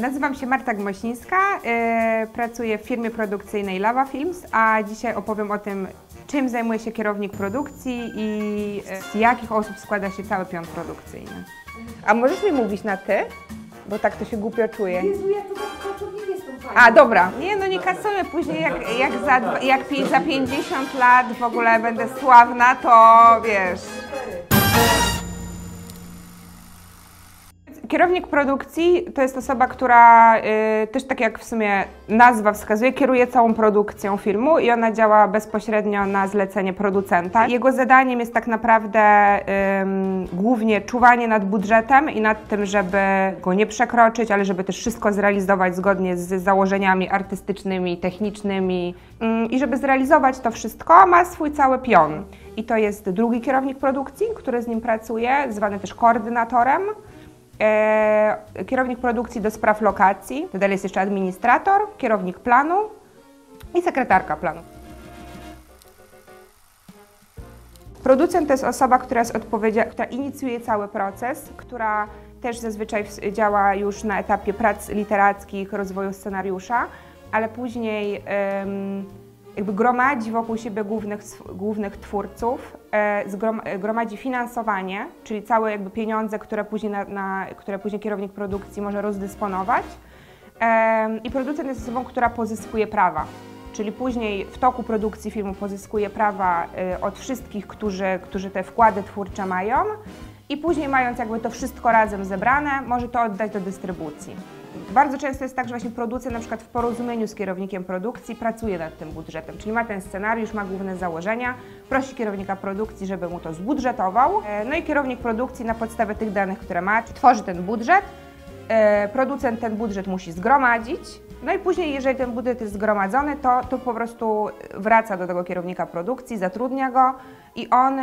Nazywam się Marta Gmosińska, e, pracuję w firmie produkcyjnej Lava Films, a dzisiaj opowiem o tym, czym zajmuje się kierownik produkcji i e, z jakich osób składa się cały pion produkcyjny. A możesz mi mówić na ty? Bo tak to się głupio czuję. Jezu, ja to tak pracownik jestem. A, dobra. Nie, no nie kasujmy później, jak, jak, za, jak za 50 lat w ogóle będę sławna, to wiesz... Kierownik produkcji to jest osoba, która y, też tak jak w sumie nazwa wskazuje, kieruje całą produkcją filmu i ona działa bezpośrednio na zlecenie producenta. Jego zadaniem jest tak naprawdę ym, głównie czuwanie nad budżetem i nad tym, żeby go nie przekroczyć, ale żeby też wszystko zrealizować zgodnie z założeniami artystycznymi, technicznymi Ym, i żeby zrealizować to wszystko ma swój cały pion. I to jest drugi kierownik produkcji, który z nim pracuje, zwany też koordynatorem. E, kierownik produkcji do spraw lokacji, dalej jest jeszcze administrator, kierownik planu i sekretarka planu. Producent to jest osoba, która jest która inicjuje cały proces, która też zazwyczaj działa już na etapie prac literackich, rozwoju scenariusza, ale później jakby gromadzi wokół siebie głównych, głównych twórców, gromadzi finansowanie, czyli całe jakby pieniądze, które później, na, na, które później kierownik produkcji może rozdysponować. I producent jest osobą, która pozyskuje prawa. Czyli później w toku produkcji filmu pozyskuje prawa y, od wszystkich, którzy, którzy te wkłady twórcze mają i później mając jakby to wszystko razem zebrane, może to oddać do dystrybucji. Bardzo często jest tak, że właśnie producent na przykład w porozumieniu z kierownikiem produkcji pracuje nad tym budżetem, czyli ma ten scenariusz, ma główne założenia, prosi kierownika produkcji, żeby mu to zbudżetował, E, no i kierownik produkcji na podstawie tych danych, które ma, tworzy ten budżet, E, producent ten budżet musi zgromadzić. No i później, jeżeli ten budżet jest zgromadzony, to, to po prostu wraca do tego kierownika produkcji, zatrudnia go i on,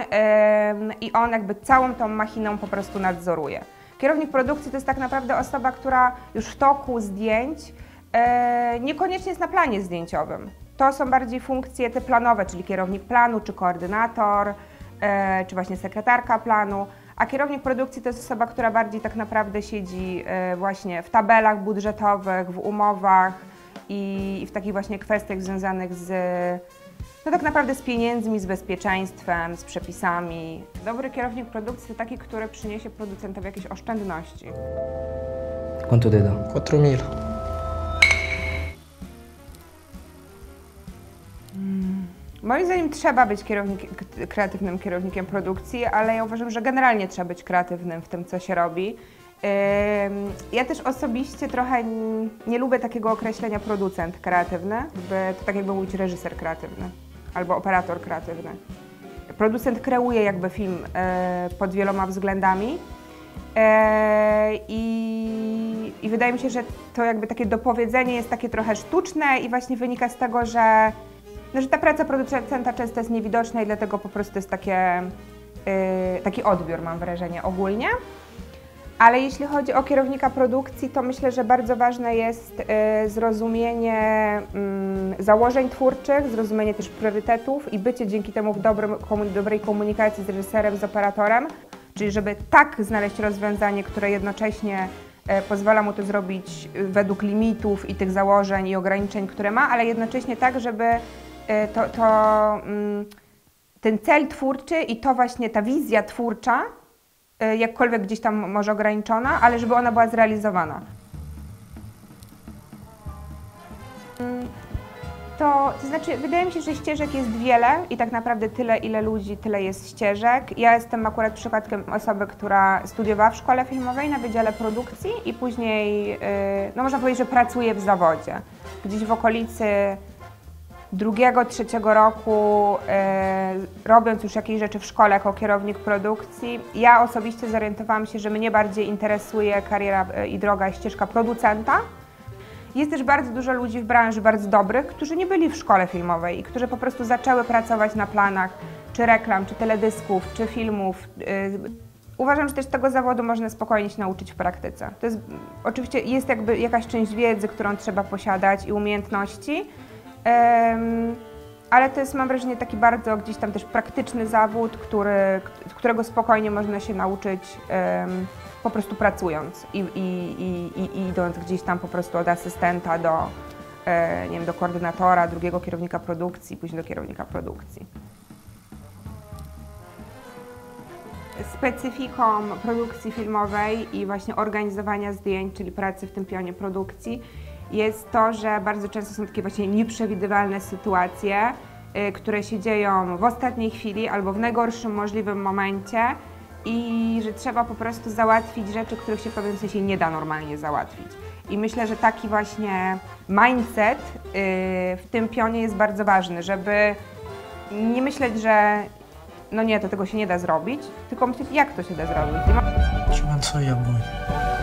i on jakby całą tą machiną po prostu nadzoruje. Kierownik produkcji to jest tak naprawdę osoba, która już w toku zdjęć e, niekoniecznie jest na planie zdjęciowym. To są bardziej funkcje te planowe, czyli kierownik planu, czy koordynator, e, czy właśnie sekretarka planu. A kierownik produkcji to jest osoba, która bardziej tak naprawdę siedzi e, właśnie w tabelach budżetowych, w umowach i w takich właśnie kwestiach związanych z, no tak naprawdę z pieniędzmi, z bezpieczeństwem, z przepisami. Dobry kierownik produkcji to taki, który przyniesie producentowi jakieś oszczędności. Quanto te da? 4.000. Moim zdaniem trzeba być kierownik, kreatywnym kierownikiem produkcji, ale ja uważam, że generalnie trzeba być kreatywnym w tym, co się robi. Ja też osobiście trochę nie lubię takiego określenia producent kreatywny, to tak jakby mówić reżyser kreatywny albo operator kreatywny. Producent kreuje jakby film e, pod wieloma względami. E, I, I wydaje mi się, że to jakby takie dopowiedzenie jest takie trochę sztuczne i właśnie wynika z tego, że, no, że ta praca producenta często jest niewidoczna i dlatego po prostu jest takie, y, taki odbiór, mam wrażenie, ogólnie. Ale jeśli chodzi o kierownika produkcji, to myślę, że bardzo ważne jest y, zrozumienie mm, założeń twórczych, zrozumienie też priorytetów i bycie dzięki temu w dobrej komunikacji z reżyserem, z operatorem, czyli żeby tak znaleźć rozwiązanie, które jednocześnie e, pozwala mu to zrobić y, według limitów i tych założeń i ograniczeń, które ma, ale jednocześnie tak, żeby e, to, to mm, ten cel twórczy i to właśnie ta wizja twórcza, jakkolwiek gdzieś tam może ograniczona, ale żeby ona była zrealizowana. Mm, To, to znaczy, wydaje mi się, że ścieżek jest wiele i tak naprawdę tyle, ile ludzi, tyle jest ścieżek. Ja jestem akurat przypadkiem osoby, która studiowała w szkole filmowej na Wydziale Produkcji i później, yy, no można powiedzieć, że pracuje w zawodzie. Gdzieś w okolicy drugiego, trzeciego roku, e, robiąc już jakieś rzeczy w szkole jako kierownik produkcji, ja osobiście zorientowałam się, że mnie bardziej interesuje kariera e, i droga, ścieżka producenta. Jest też bardzo dużo ludzi w branży bardzo dobrych, którzy nie byli w szkole filmowej i którzy po prostu zaczęły pracować na planach czy reklam, czy teledysków, czy filmów. Y, Uważam, że też tego zawodu można spokojnie się nauczyć w praktyce. To jest, oczywiście jest jakby jakaś część wiedzy, którą trzeba posiadać i umiejętności, ale to jest, mam wrażenie, taki bardzo gdzieś tam też praktyczny zawód, który, którego spokojnie można się nauczyć po prostu pracując i, i, i, i, i idąc gdzieś tam po prostu od asystenta do, e, nie wiem, do koordynatora, drugiego kierownika produkcji, później do kierownika produkcji. Specyfiką produkcji filmowej i właśnie organizowania zdjęć, czyli pracy w tym pionie produkcji, jest to, że bardzo często są takie właśnie nieprzewidywalne sytuacje, y, które się dzieją w ostatniej chwili albo w najgorszym możliwym momencie i że trzeba po prostu załatwić rzeczy, których się w pewnym sensie nie da normalnie załatwić. I myślę, że taki właśnie mindset y, w tym pionie jest bardzo ważny, żeby nie myśleć, że no nie, to tego się nie da zrobić, tylko myśleć, jak to się da zrobić. I ma- 吃完测验不？nie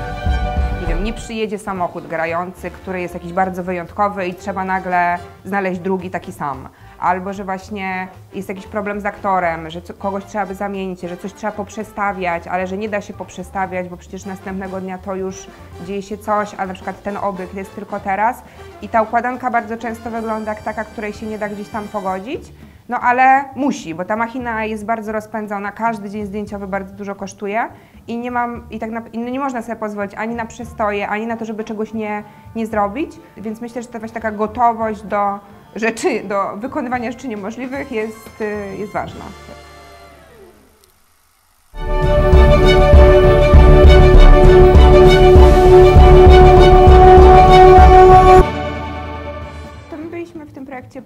Wiem, nie przyjedzie samochód grający, który jest jakiś bardzo wyjątkowy i trzeba nagle znaleźć drugi taki sam. Albo że właśnie jest jakiś problem z aktorem, że kogoś trzeba by zamienić, że coś trzeba poprzestawiać, ale że nie da się poprzestawiać, bo przecież następnego dnia to już dzieje się coś, a na przykład ten obiekt jest tylko teraz. I ta układanka bardzo często wygląda jak taka, której się nie da gdzieś tam pogodzić. No ale musi, bo ta machina jest bardzo rozpędzona, każdy dzień zdjęciowy bardzo dużo kosztuje i nie mam, i tak na, i no nie można sobie pozwolić ani na przestoje, ani na to, żeby czegoś nie, nie zrobić, więc myślę, że ta właśnie taka gotowość do rzeczy, do wykonywania rzeczy niemożliwych jest, y, jest ważna.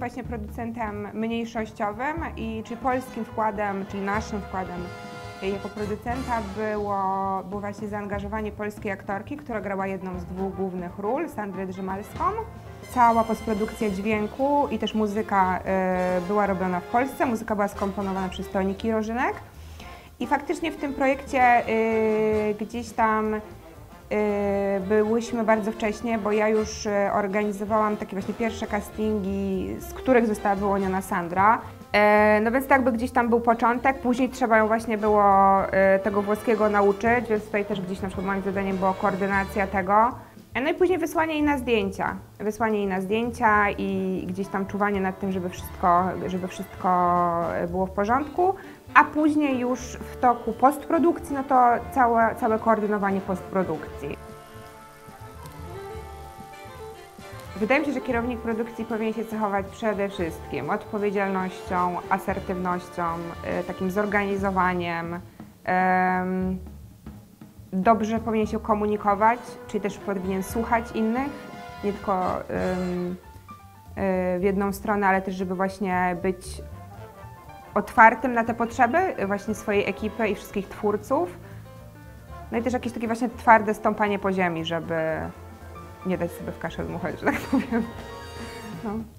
Właśnie producentem mniejszościowym i czy polskim wkładem, czyli naszym wkładem jako producenta było, było właśnie zaangażowanie polskiej aktorki, która grała jedną z dwóch głównych ról, Sandrę Drzymalską. Cała postprodukcja dźwięku i też muzyka y, była robiona w Polsce. Muzyka była skomponowana przez Toniki Rożynek. I faktycznie w tym projekcie y, gdzieś tam byłyśmy bardzo wcześnie, bo ja już y, organizowałam takie właśnie pierwsze castingi, z których została wyłoniona Sandra. E, No więc tak by gdzieś tam był początek, później trzeba ją właśnie było e, tego włoskiego nauczyć, więc tutaj też gdzieś na przykład moim zadaniem była koordynacja tego. E, No i później wysłanie jej na zdjęcia. Wysłanie jej na zdjęcia i gdzieś tam czuwanie nad tym, żeby wszystko, żeby wszystko e, było w porządku. A później już w toku postprodukcji, no to całe, całe koordynowanie postprodukcji. Wydaje mi się, że kierownik produkcji powinien się cechować przede wszystkim odpowiedzialnością, asertywnością, y, takim zorganizowaniem. em, Dobrze powinien się komunikować, czyli też powinien słuchać innych, nie tylko y, w jedną stronę, ale też, żeby właśnie być otwartym na te potrzeby y, właśnie swojej ekipy i wszystkich twórców. No i też jakieś takie właśnie twarde stąpanie po ziemi, żeby nie dać sobie w kaszę dmuchać, że tak powiem. No.